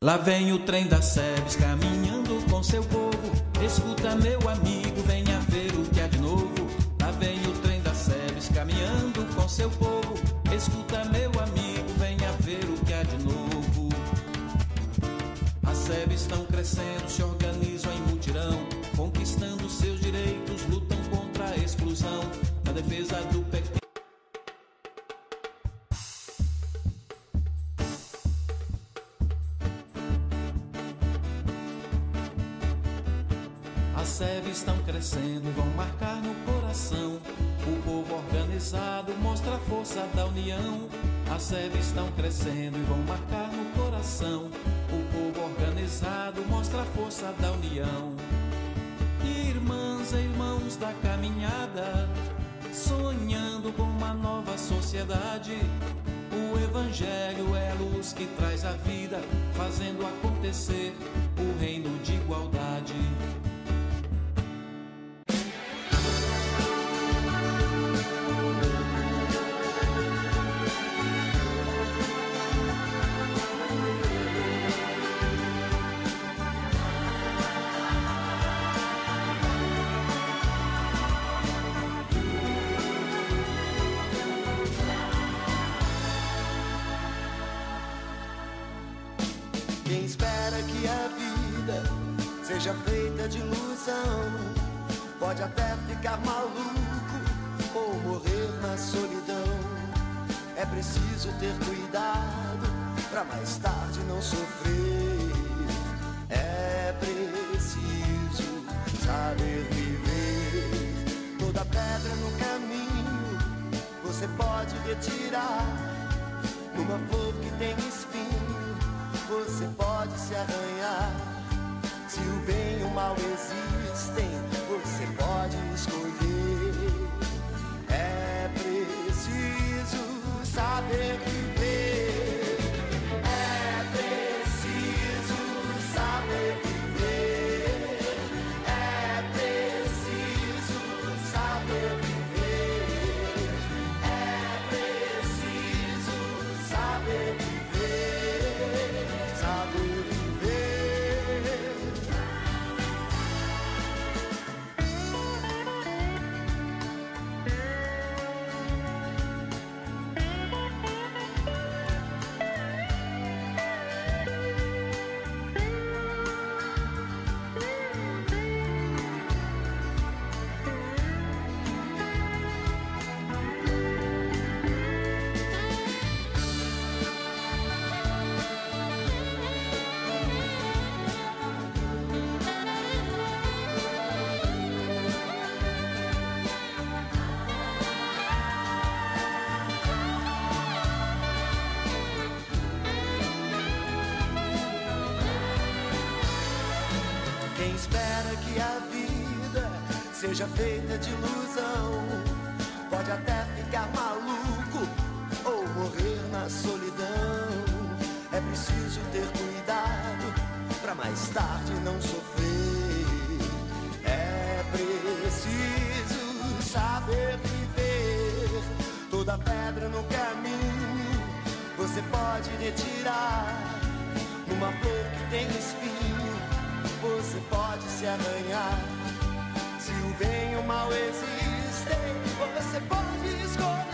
Lá vem o trem da Sebes caminhando com seu povo. Escuta, meu amigo, venha ver o que há de novo. Lá vem o trem da Sebes caminhando com seu povo. Escuta, meu amigo, venha ver o que há de novo. As Sebes estão crescendo, se organizam em mutirão, conquistando seus direitos, E vão marcar no coração. O povo organizado mostra a força da união. As SEBs estão crescendo e vão marcar no coração. O povo organizado mostra a força da união. Irmãs e irmãos da caminhada, sonhando com uma nova sociedade. O Evangelho é a luz que traz a vida, fazendo acontecer o reino de igualdade. Seja feita de ilusão pode até ficar maluco ou morrer na solidão. É preciso ter cuidado pra mais tarde não sofrer. É preciso saber viver. Toda pedra no caminho você pode retirar. Numa flor que tem espinho, você pode se arranhar. Se o bem e o mal existem, você pode escolher. Seja feita de ilusão pode até ficar maluco ou morrer na solidão. É preciso ter cuidado pra mais tarde não sofrer. É preciso saber viver. Toda pedra no caminho você pode retirar. Numa flor que tem espinho, você pode se arranhar. Bem e o mal existem, você pode escolher.